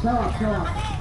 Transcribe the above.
开啦开啦